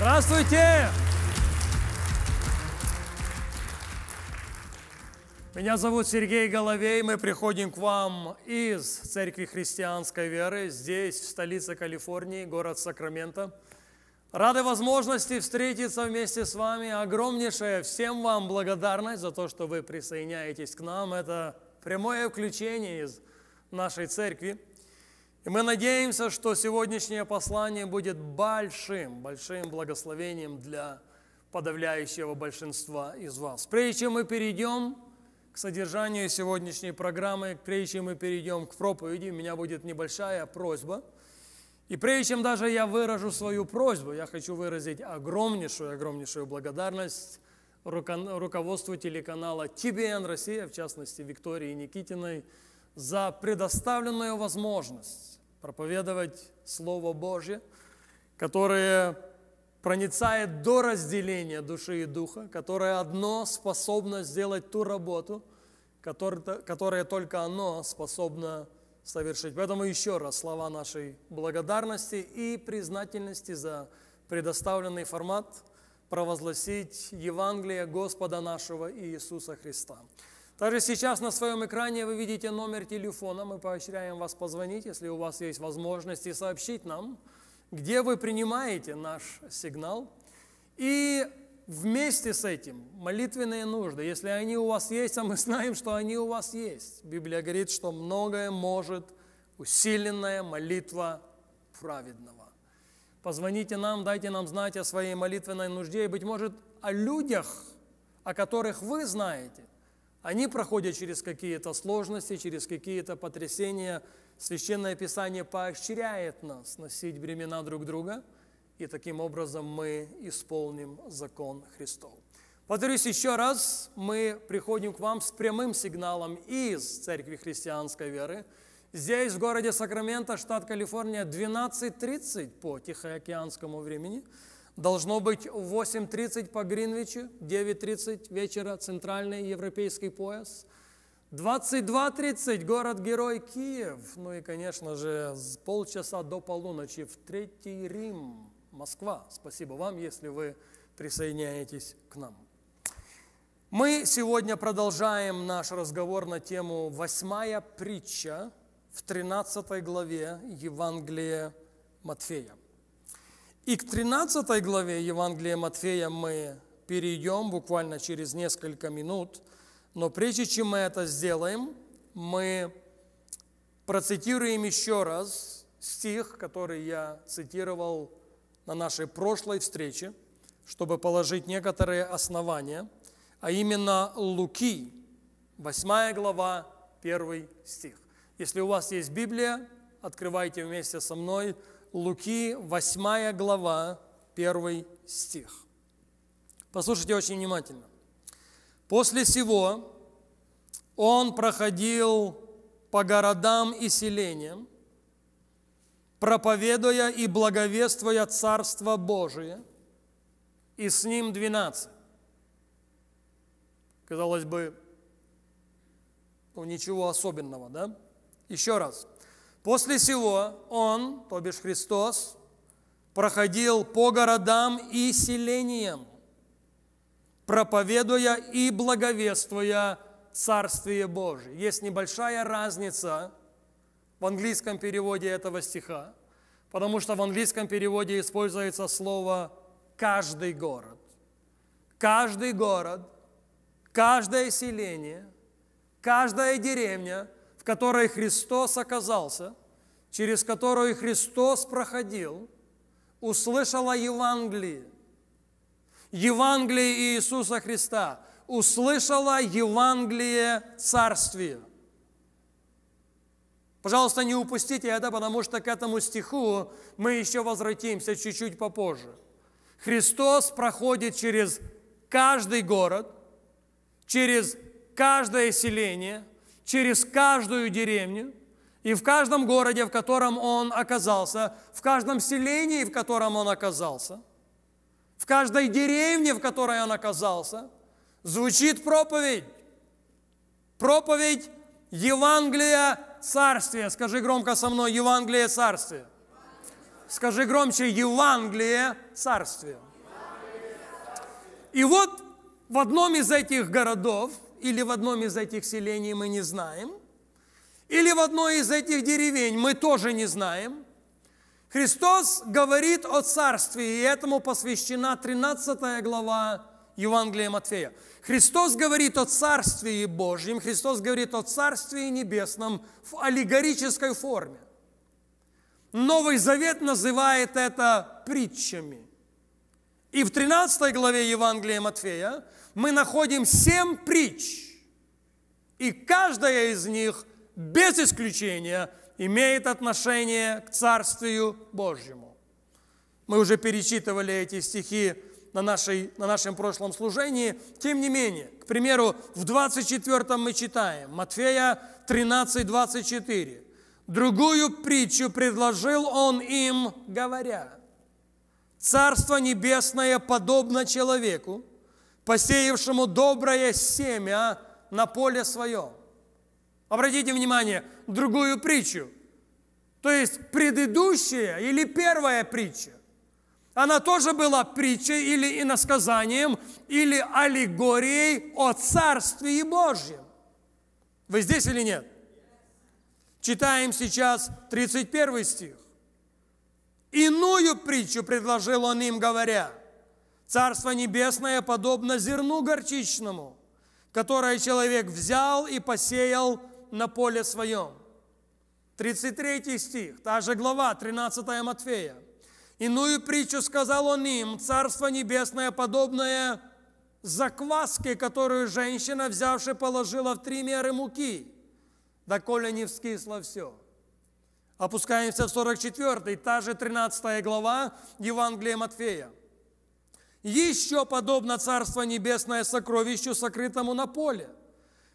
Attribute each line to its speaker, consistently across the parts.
Speaker 1: Здравствуйте! Меня зовут Сергей Головей. Мы приходим к вам из Церкви Христианской Веры, здесь, в столице Калифорнии, город Сакраменто. Рады возможности встретиться вместе с вами. Огромнейшая всем вам благодарность за то, что вы присоединяетесь к нам. Это прямое включение из нашей церкви. И мы надеемся, что сегодняшнее послание будет большим, большим благословением для подавляющего большинства из вас. Прежде чем мы перейдем к содержанию сегодняшней программы, прежде чем мы перейдем к проповеди, у меня будет небольшая просьба. И прежде чем даже я выражу свою просьбу, я хочу выразить огромнейшую, огромнейшую благодарность руководству телеканала TBN Россия, в частности Виктории Никитиной, за предоставленную возможность проповедовать Слово Божье, которое проницает до разделения души и духа, которое одно способно сделать ту работу, которая только оно способно совершить. Поэтому еще раз слова нашей благодарности и признательности за предоставленный формат провозгласить Евангелие Господа нашего Иисуса Христа. Также сейчас на своем экране вы видите номер телефона. Мы поощряем вас позвонить, если у вас есть возможность, и сообщить нам, где вы принимаете наш сигнал. И вместе с этим молитвенные нужды, если они у вас есть, а мы знаем, что они у вас есть. Библия говорит, что многое может усиленная молитва праведного. Позвоните нам, дайте нам знать о своей молитвенной нужде и, быть может, о людях, о которых вы знаете, они проходят через какие-то сложности, через какие-то потрясения. Священное Писание поощряет нас носить бремена друг друга, и таким образом мы исполним закон Христов. Повторюсь еще раз, мы приходим к вам с прямым сигналом из Церкви Христианской Веры. Здесь, в городе Сакраменто, штат Калифорния, 12.30 по Тихоокеанскому времени – Должно быть в 8.30 по Гринвичу, 9.30 вечера центральный европейский пояс. 22.30 город-герой Киев. Ну и, конечно же, с полчаса до полуночи в Третий Рим, Москва. Спасибо вам, если вы присоединяетесь к нам. Мы сегодня продолжаем наш разговор на тему «Восьмая притча» в 13 главе Евангелия Матфея. И к 13 главе Евангелия Матфея мы перейдем буквально через несколько минут. Но прежде чем мы это сделаем, мы процитируем еще раз стих, который я цитировал на нашей прошлой встрече, чтобы положить некоторые основания, а именно Луки, 8 глава, 1 стих. Если у вас есть Библия, открывайте вместе со мной Луки, 8 глава, 1 стих. Послушайте очень внимательно. После всего он проходил по городам и селениям, проповедуя и благовествуя Царство Божие, и с ним двенадцать. Казалось бы, ну, ничего особенного, да? Еще раз. После всего Он, то бишь Христос, проходил по городам и селениям, проповедуя и благовествуя Царствие Божие. Есть небольшая разница в английском переводе этого стиха, потому что в английском переводе используется слово «каждый город». Каждый город, каждое селение, каждая деревня – которой Христос оказался, через которую Христос проходил, услышала Евангелие. Евангелие Иисуса Христа. Услышала Евангелие Царствия. Пожалуйста, не упустите это, потому что к этому стиху мы еще возвратимся чуть-чуть попозже. Христос проходит через каждый город, через каждое селение, через каждую деревню, и в каждом городе, в котором он оказался, в каждом селении, в котором он оказался, в каждой деревне, в которой он оказался, звучит проповедь. Проповедь Евангелия Царствия. Скажи громко со мной, Евангелие Царствия. Скажи громче, Евангелие Царствия. И вот в одном из этих городов или в одном из этих селений мы не знаем, или в одной из этих деревень мы тоже не знаем. Христос говорит о царстве, и этому посвящена 13 глава Евангелия Матфея. Христос говорит о Царстве Божьем, Христос говорит о Царстве Небесном в аллегорической форме. Новый Завет называет это притчами. И в 13 главе Евангелия Матфея мы находим семь притч. И каждая из них, без исключения, имеет отношение к Царствию Божьему. Мы уже перечитывали эти стихи на, нашей, на нашем прошлом служении. Тем не менее, к примеру, в 24 мы читаем, Матфея 13, 24. Другую притчу предложил он им, говоря, «Царство небесное подобно человеку, посеявшему доброе семя на поле своем». Обратите внимание, другую притчу. То есть предыдущая или первая притча она тоже была притчей или иносказанием, или аллегорией о Царстве Божьем. Вы здесь или нет? Читаем сейчас 31 стих. Иную притчу предложил он им, говоря, «Царство небесное подобно зерну горчичному, которое человек взял и посеял на поле своем». 33 стих, та же глава, 13 Матфея. Иную притчу сказал он им, Царство Небесное, подобное закваске, которую женщина, взявшая, положила в три меры муки, доколе не вскисло все. Опускаемся в 44 та же 13 глава Евангелия Матфея. Еще подобно Царство Небесное сокровищу, сокрытому на поле,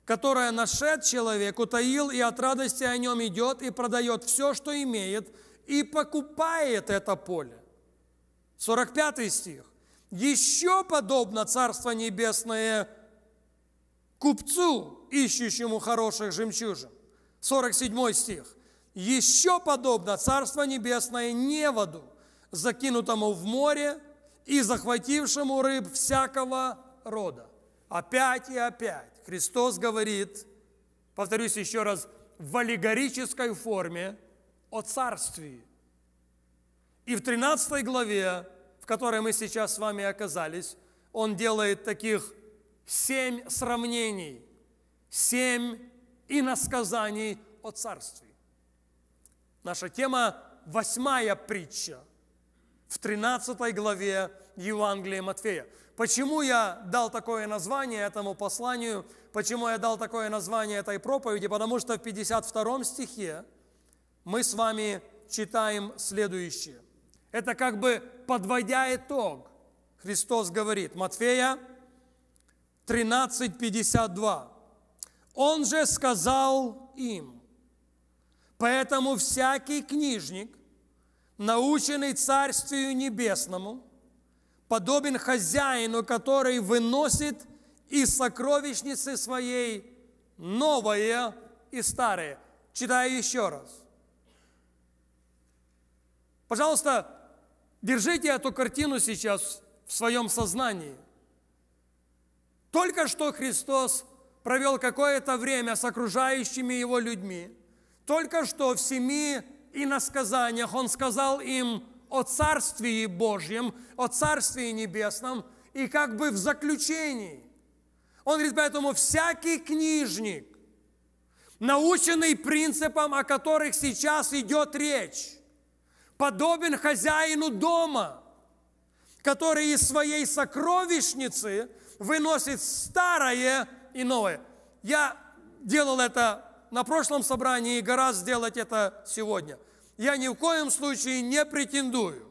Speaker 1: которое нашед человек, утаил и от радости о нем идет и продает все, что имеет – и покупает это поле. 45 стих. Еще подобно Царство Небесное купцу, ищущему хороших жемчужин. 47 стих. Еще подобно Царство Небесное неводу, закинутому в море и захватившему рыб всякого рода. Опять и опять Христос говорит, повторюсь еще раз, в аллегорической форме о царстве. И в 13 главе, в которой мы сейчас с вами оказались, он делает таких семь сравнений, семь иносказаний о царстве. Наша тема – восьмая притча в 13 главе Евангелия Матфея. Почему я дал такое название этому посланию? Почему я дал такое название этой проповеди? Потому что в 52 стихе мы с вами читаем следующее. Это как бы подводя итог. Христос говорит, Матфея 13:52. Он же сказал им, поэтому всякий книжник, наученный Царствию Небесному, подобен хозяину, который выносит из сокровищницы своей новое и старое. Читаю еще раз. Пожалуйста, держите эту картину сейчас в своем сознании. Только что Христос провел какое-то время с окружающими его людьми. Только что в семи иносказаниях Он сказал им о Царствии Божьем, о Царствии Небесном, и как бы в заключении. Он говорит, поэтому всякий книжник, наученный принципам, о которых сейчас идет речь, подобен хозяину дома, который из своей сокровищницы выносит старое и новое. Я делал это на прошлом собрании и гораздо сделать это сегодня. Я ни в коем случае не претендую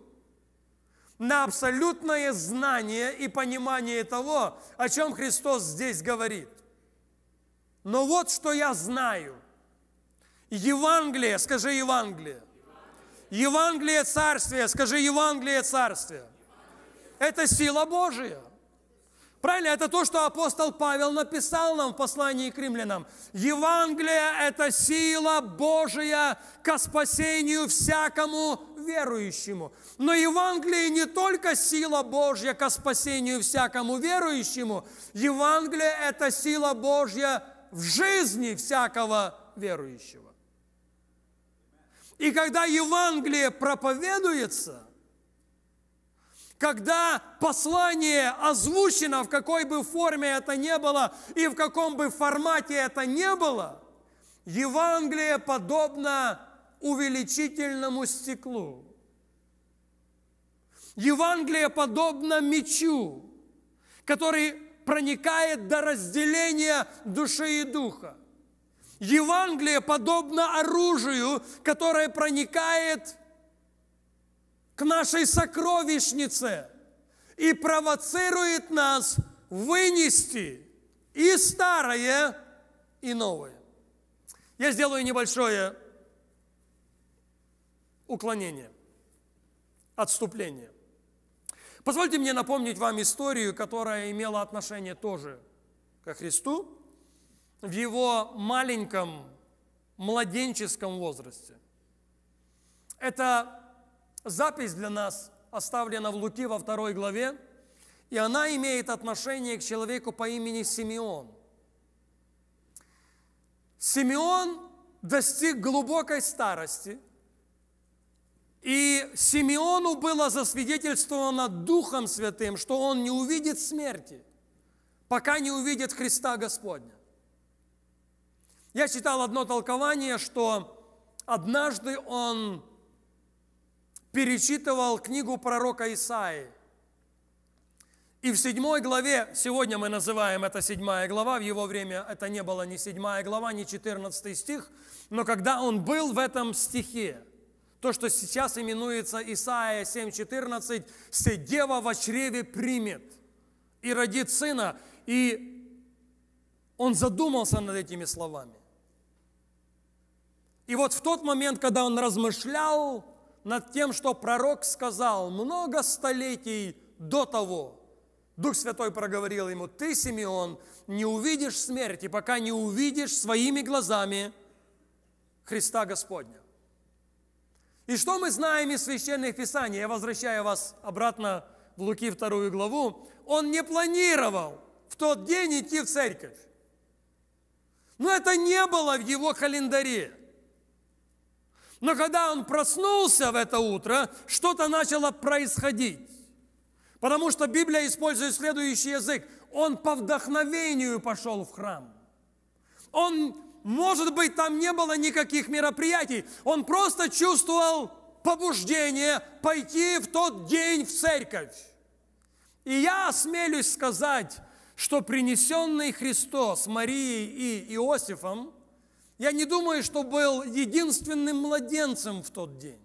Speaker 1: на абсолютное знание и понимание того, о чем Христос здесь говорит. Но вот что я знаю. Евангелие, скажи Евангелие – Евангелие Царствия, скажи Евангелие Царствия. Это сила Божия. Правильно? Это то, что апостол Павел написал нам в послании к римлянам. Евангелие – это сила Божия ко спасению всякому верующему. Но Евангелие не только сила Божья ко спасению всякому верующему. Евангелие – это сила Божья в жизни всякого верующего. И когда Евангелие проповедуется, когда послание озвучено, в какой бы форме это не было и в каком бы формате это не было, Евангелие подобно увеличительному стеклу. Евангелие подобно мечу, который проникает до разделения души и духа. Евангелие подобно оружию, которое проникает к нашей сокровищнице и провоцирует нас вынести и старое, и новое. Я сделаю небольшое уклонение, отступление. Позвольте мне напомнить вам историю, которая имела отношение тоже ко Христу в его маленьком младенческом возрасте. Это запись для нас оставлена в Луки во второй главе, и она имеет отношение к человеку по имени Симеон. Симеон достиг глубокой старости, и Симеону было засвидетельствовано Духом Святым, что он не увидит смерти, пока не увидит Христа Господня. Я читал одно толкование, что однажды он перечитывал книгу пророка Исаи. И в седьмой главе, сегодня мы называем это седьмая глава, в его время это не было ни седьмая глава, ни четырнадцатый стих, но когда он был в этом стихе, то, что сейчас именуется Исаия 7.14, «Се дева в чреве примет и родит сына». И он задумался над этими словами. И вот в тот момент, когда он размышлял над тем, что пророк сказал много столетий до того. Дух Святой проговорил ему, ты, Симеон, не увидишь смерти, пока не увидишь своими глазами Христа Господня. И что мы знаем из Священных Писаний? Я возвращаю вас обратно в Луки вторую главу. Он не планировал в тот день идти в церковь. Но это не было в его календаре. Но когда он проснулся в это утро, что-то начало происходить. Потому что Библия использует следующий язык. Он по вдохновению пошел в храм. Он, может быть, там не было никаких мероприятий. Он просто чувствовал побуждение пойти в тот день в церковь. И я осмелюсь сказать, что принесенный Христос Марией и Иосифом – я не думаю, что был единственным младенцем в тот день.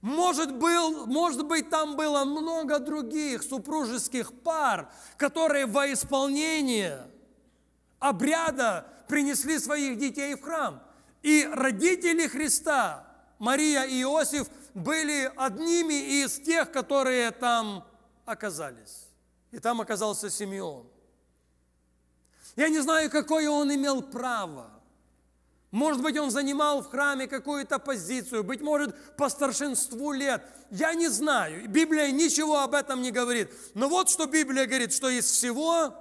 Speaker 1: Может, был, может быть, там было много других супружеских пар, которые во исполнение обряда принесли своих детей в храм. И родители Христа, Мария и Иосиф, были одними из тех, которые там оказались. И там оказался Симеон. Я не знаю, какое он имел право. Может быть, он занимал в храме какую-то позицию, быть может, по старшинству лет. Я не знаю. Библия ничего об этом не говорит. Но вот что Библия говорит, что из всего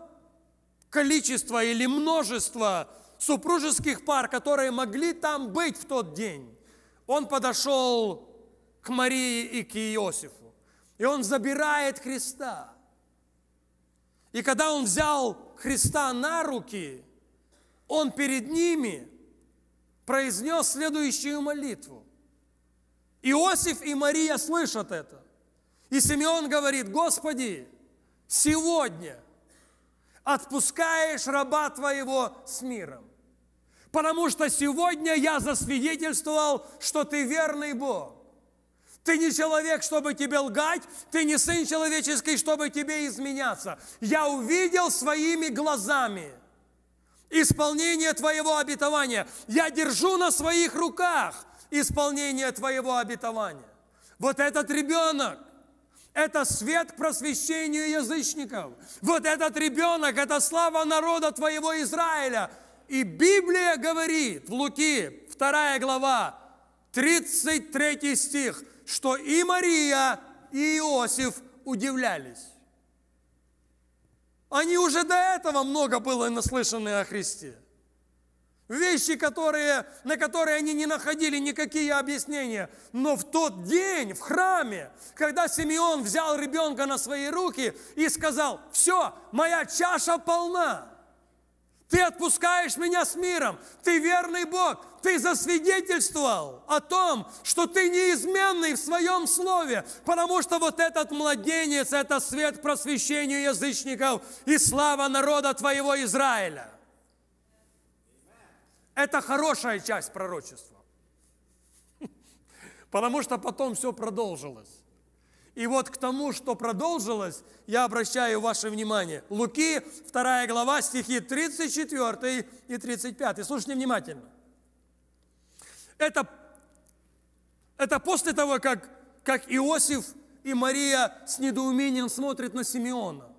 Speaker 1: количества или множества супружеских пар, которые могли там быть в тот день, он подошел к Марии и к Иосифу. И он забирает Христа. И когда он взял Христа на руки, он перед ними – произнес следующую молитву. Иосиф и Мария слышат это. И Симеон говорит, Господи, сегодня отпускаешь раба Твоего с миром. Потому что сегодня я засвидетельствовал, что Ты верный Бог. Ты не человек, чтобы тебе лгать, ты не сын человеческий, чтобы тебе изменяться. Я увидел своими глазами – исполнение Твоего обетования. Я держу на своих руках исполнение Твоего обетования. Вот этот ребенок, это свет к просвещению язычников. Вот этот ребенок, это слава народа Твоего Израиля. И Библия говорит в Луки, 2 глава, 33 стих, что и Мария, и Иосиф удивлялись. Они уже до этого много было наслышаны о Христе. Вещи, которые, на которые они не находили никакие объяснения. Но в тот день в храме, когда Симеон взял ребенка на свои руки и сказал, все, моя чаша полна, ты отпускаешь меня с миром, ты верный Бог, ты засвидетельствовал о том, что ты неизменный в своем слове, потому что вот этот младенец – это свет просвещению язычников и слава народа твоего Израиля. Это хорошая часть пророчества. Потому что потом все продолжилось. И вот к тому, что продолжилось, я обращаю ваше внимание. Луки, 2 глава, стихи 34 и 35. Слушайте внимательно. Это, это после того, как, как Иосиф и Мария с недоумением смотрят на Симеона.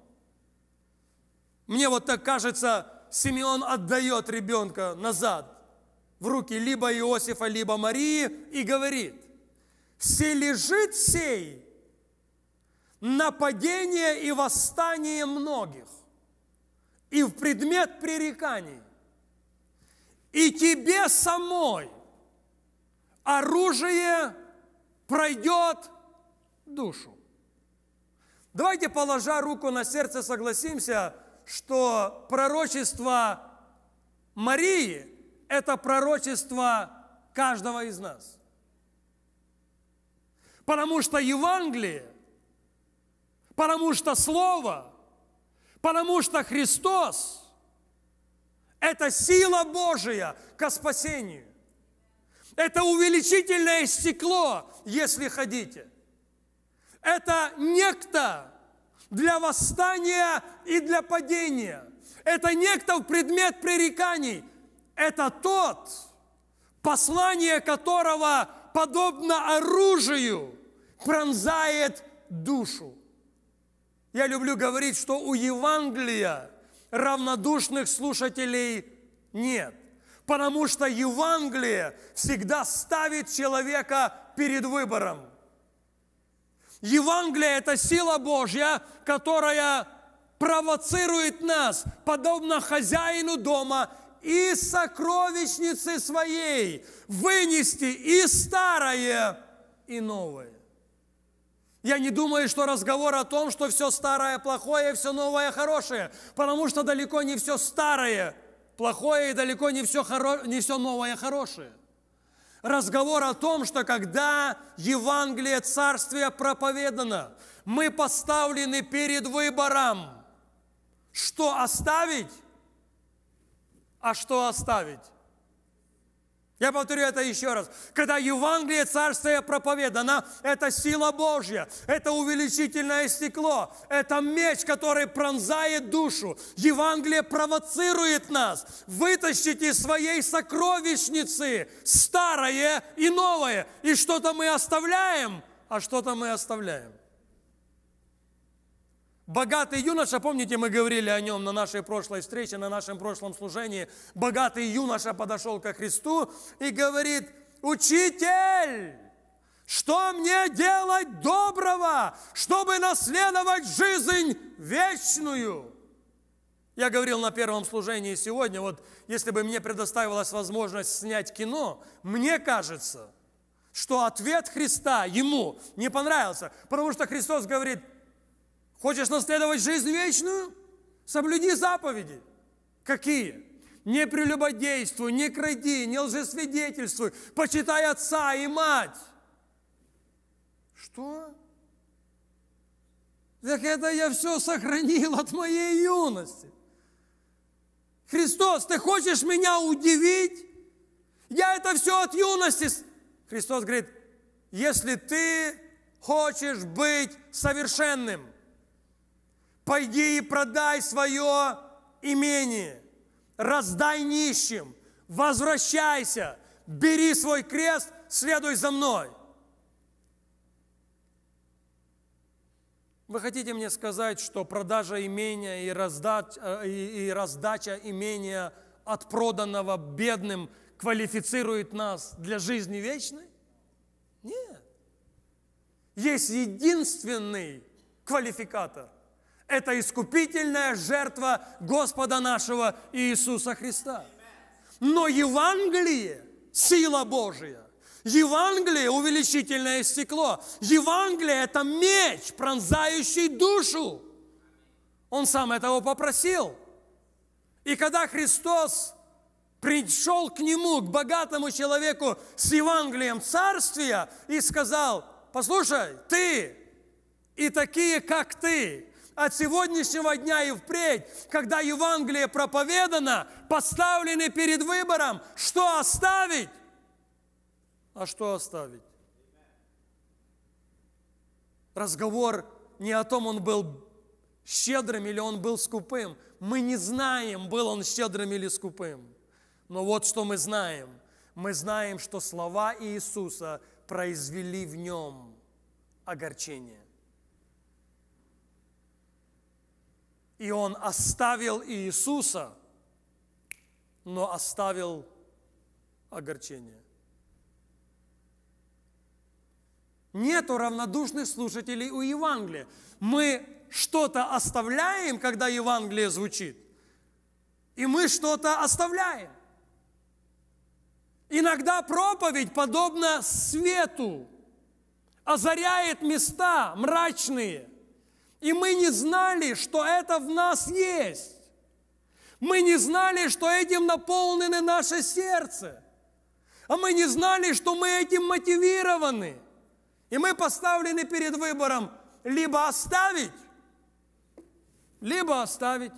Speaker 1: Мне вот так кажется, Симеон отдает ребенка назад в руки либо Иосифа, либо Марии и говорит, «Се лежит сей нападение и восстание многих, и в предмет пререканий, и тебе самой оружие пройдет душу». Давайте, положа руку на сердце, согласимся – что пророчество Марии – это пророчество каждого из нас. Потому что Евангелие, потому что Слово, потому что Христос – это сила Божия к спасению. Это увеличительное стекло, если хотите. Это некто, для восстания и для падения. Это некто в предмет пререканий. Это тот, послание которого, подобно оружию, пронзает душу. Я люблю говорить, что у Евангелия равнодушных слушателей нет. Потому что Евангелие всегда ставит человека перед выбором – Евангелие – это сила Божья, которая провоцирует нас, подобно хозяину дома, из сокровищницы своей вынести и старое, и новое. Я не думаю, что разговор о том, что все старое плохое, все новое хорошее, потому что далеко не все старое плохое и далеко не все, хоро... не все новое хорошее – разговор о том, что когда Евангелие Царствия проповедано, мы поставлены перед выбором, что оставить, а что оставить. Я повторю это еще раз. Когда Евангелие Царствия проповедано, это сила Божья, это увеличительное стекло, это меч, который пронзает душу. Евангелие провоцирует нас вытащить из своей сокровищницы старое и новое. И что-то мы оставляем, а что-то мы оставляем. Богатый юноша, помните, мы говорили о нем на нашей прошлой встрече, на нашем прошлом служении. Богатый юноша подошел ко Христу и говорит, учитель, что мне делать доброго, чтобы наследовать жизнь вечную? Я говорил на первом служении сегодня, вот если бы мне предоставилась возможность снять кино, мне кажется, что ответ Христа ему не понравился, потому что Христос говорит – Хочешь наследовать жизнь вечную? Соблюди заповеди. Какие? Не прелюбодействуй, не кради, не лжесвидетельствуй, почитай отца и мать. Что? Так это я все сохранил от моей юности. Христос, ты хочешь меня удивить? Я это все от юности. Христос говорит, если ты хочешь быть совершенным, пойди и продай свое имение, раздай нищим, возвращайся, бери свой крест, следуй за мной. Вы хотите мне сказать, что продажа имения и, раздач, э, и, и раздача имения от проданного бедным квалифицирует нас для жизни вечной? Нет. Есть единственный квалификатор. Это искупительная жертва Господа нашего Иисуса Христа. Но Евангелие – сила Божия. Евангелие – увеличительное стекло. Евангелие – это меч, пронзающий душу. Он сам этого попросил. И когда Христос пришел к нему, к богатому человеку с Евангелием Царствия и сказал, послушай, ты и такие, как ты, от сегодняшнего дня и впредь, когда Евангелие проповедано, поставлены перед выбором, что оставить, а что оставить. Разговор не о том, он был щедрым или он был скупым. Мы не знаем, был он щедрым или скупым. Но вот что мы знаем. Мы знаем, что слова Иисуса произвели в нем огорчение. И он оставил Иисуса, но оставил огорчение. Нету равнодушных слушателей у Евангелия. Мы что-то оставляем, когда Евангелие звучит, и мы что-то оставляем. Иногда проповедь, подобно свету, озаряет места мрачные, и мы не знали, что это в нас есть. Мы не знали, что этим наполнены наше сердце. А мы не знали, что мы этим мотивированы. И мы поставлены перед выбором либо оставить, либо оставить.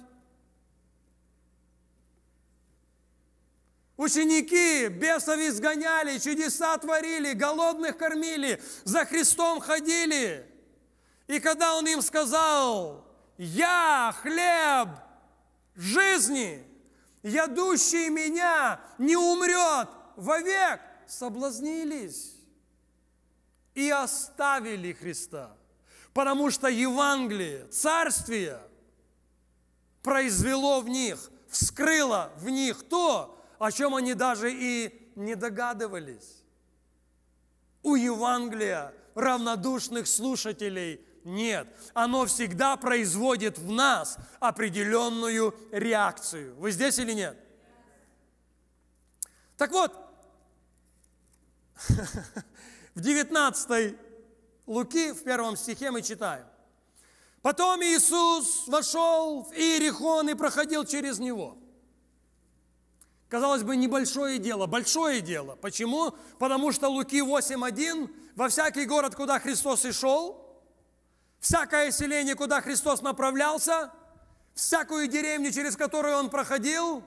Speaker 1: Ученики бесов изгоняли, чудеса творили, голодных кормили, за Христом ходили. И когда Он им сказал, «Я хлеб жизни, ядущий меня не умрет вовек», соблазнились и оставили Христа. Потому что Евангелие, Царствие произвело в них, вскрыло в них то, о чем они даже и не догадывались. У Евангелия равнодушных слушателей нет. Оно всегда производит в нас определенную реакцию. Вы здесь или нет? Так вот, в 19 Луки, в первом стихе мы читаем. Потом Иисус вошел в Иерихон и проходил через него. Казалось бы, небольшое дело, большое дело. Почему? Потому что Луки 8.1, во всякий город, куда Христос и шел, всякое селение, куда Христос направлялся, всякую деревню, через которую Он проходил,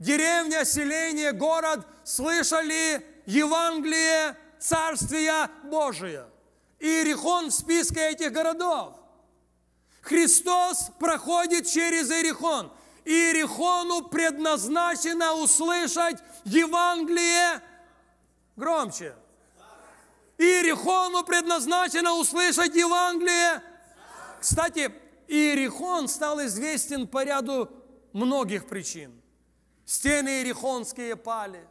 Speaker 1: деревня, селение, город слышали Евангелие Царствия Божия. Иерихон в списке этих городов. Христос проходит через Иерихон. Иерихону предназначено услышать Евангелие громче. Иерихону предназначено услышать Евангелие. Кстати, Иерихон стал известен по ряду многих причин. Стены Иерихонские пали.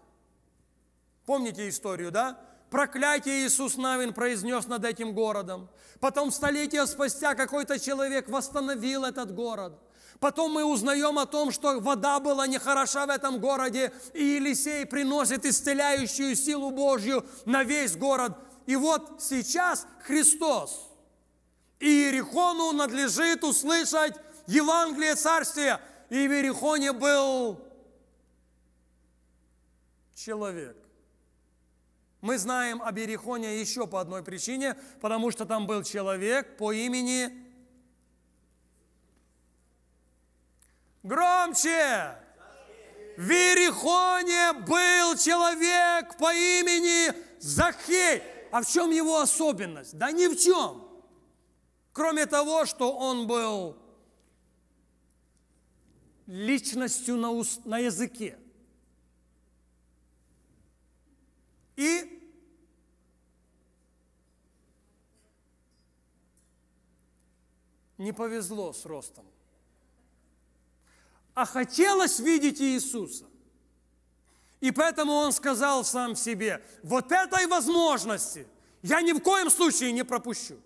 Speaker 1: Помните историю, да? проклятие Иисус Навин произнес над этим городом. Потом столетия спустя какой-то человек восстановил этот город. Потом мы узнаем о том, что вода была нехороша в этом городе, и Елисей приносит исцеляющую силу Божью на весь город. И вот сейчас Христос. И Иерихону надлежит услышать Евангелие Царствия. И в Иерихоне был человек, мы знаем об Иерихоне еще по одной причине, потому что там был человек по имени... Громче! В Иерихоне был человек по имени Захей. А в чем его особенность? Да ни в чем. Кроме того, что он был личностью на, уст, на языке. И не повезло с ростом. А хотелось видеть Иисуса. И поэтому он сказал сам себе, вот этой возможности я ни в коем случае не пропущу.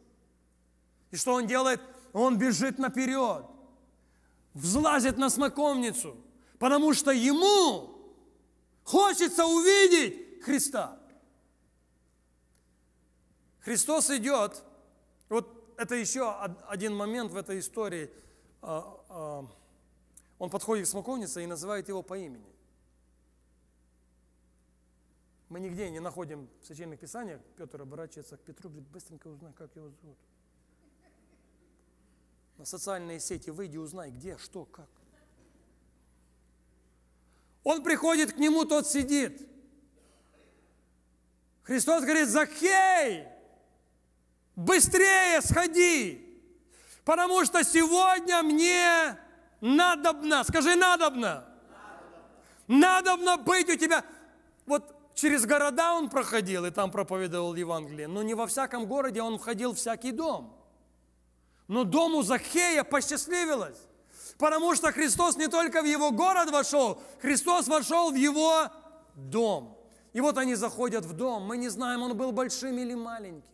Speaker 1: И что он делает? Он бежит наперед, взлазит на смоковницу, потому что ему хочется увидеть Христа. Христос идет, вот это еще один момент в этой истории. А, а, он подходит к смоковнице и называет его по имени. Мы нигде не находим в Священных Писаниях, Петр оборачивается к Петру, говорит, быстренько узнай, как его зовут. На социальные сети выйди, узнай, где, что, как. Он приходит к нему, тот сидит. Христос говорит, Захей, быстрее сходи, потому что сегодня мне надобно, скажи надобно, надобно быть у тебя. Вот через города он проходил и там проповедовал Евангелие, но не во всяком городе он входил в всякий дом. Но дому Захея посчастливилось, потому что Христос не только в его город вошел, Христос вошел в его дом. И вот они заходят в дом, мы не знаем, он был большим или маленьким.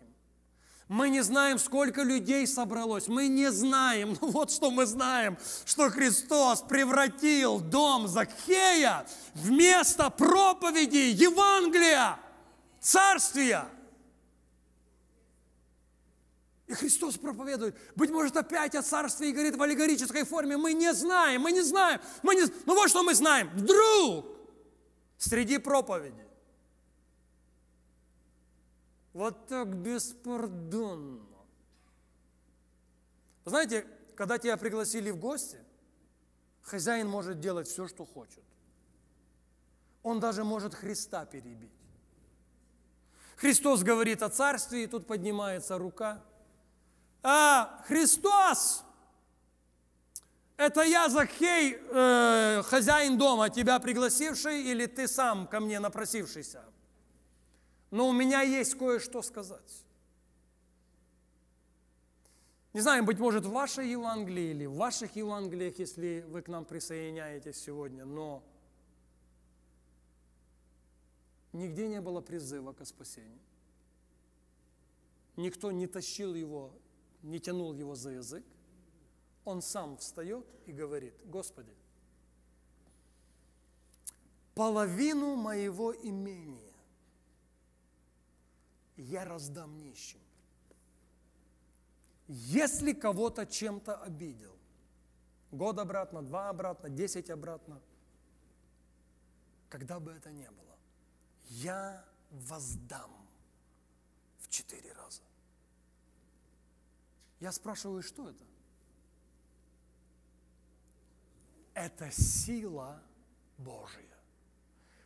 Speaker 1: Мы не знаем, сколько людей собралось. Мы не знаем. Ну вот что мы знаем, что Христос превратил дом Закхея в место проповеди Евангелия, Царствия. И Христос проповедует. Быть может, опять о царстве и говорит в аллегорической форме. Мы не знаем, мы не знаем. Мы не... Ну вот что мы знаем. Вдруг среди проповеди вот так беспардонно. Знаете, когда тебя пригласили в гости, хозяин может делать все, что хочет. Он даже может Христа перебить. Христос говорит о царстве, и тут поднимается рука. А Христос, это я, Захей, э, хозяин дома, тебя пригласивший, или ты сам ко мне напросившийся? Но у меня есть кое-что сказать. Не знаю, быть может, в вашей Евангелии или в ваших Евангелиях, если вы к нам присоединяетесь сегодня, но нигде не было призыва к спасению. Никто не тащил его, не тянул его за язык. Он сам встает и говорит, Господи, половину моего имения я раздам нищим. Если кого-то чем-то обидел, год обратно, два обратно, десять обратно, когда бы это ни было, я воздам в четыре раза. Я спрашиваю, что это? Это сила Божия.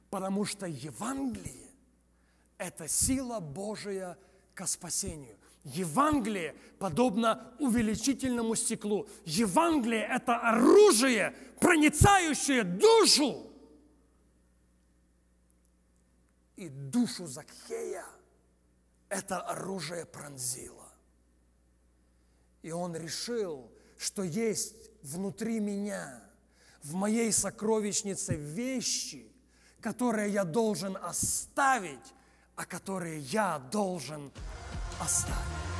Speaker 1: Потому что Евангелие это сила Божия к спасению. Евангелие подобно увеличительному стеклу. Евангелие – это оружие, проницающее душу. И душу Закхея это оружие пронзило. И он решил, что есть внутри меня, в моей сокровищнице вещи, которые я должен оставить а которые я должен оставить.